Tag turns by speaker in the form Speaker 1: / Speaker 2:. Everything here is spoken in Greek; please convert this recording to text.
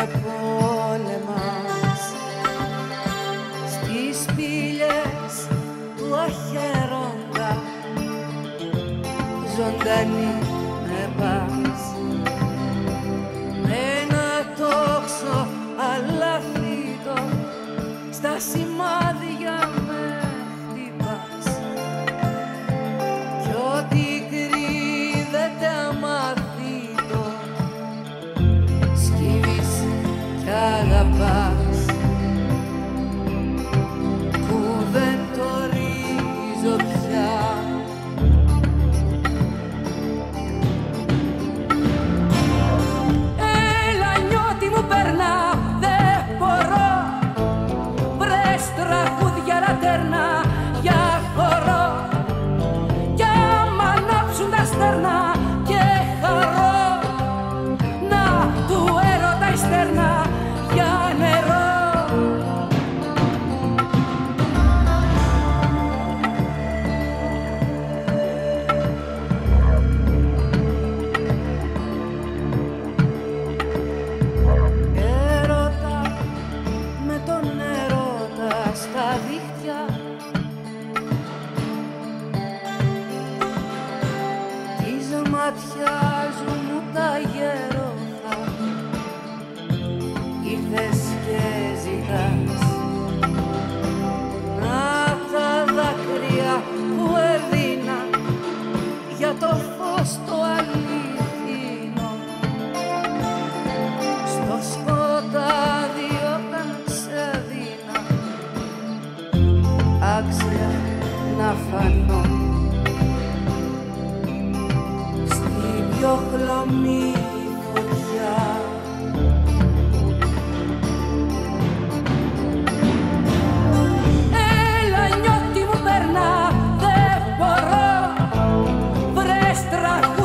Speaker 1: με πόλεμας. Στις πύλες του αχαίροντα ζωντανή με πας. Ένα τόξο αλαφίδο στα σημάδια страх τα πιάζουν τα γερότα Ήρθες και ζητάς Να τα δάκρυα που έδινα Για το φως το αλήθινο Στο σκοτάδι όταν ξεδίνα Άξια να φανώ. χλωμή φωτιά. Έλα νιώτη μου περνά, δεν μπορώ, βρες τραγούδι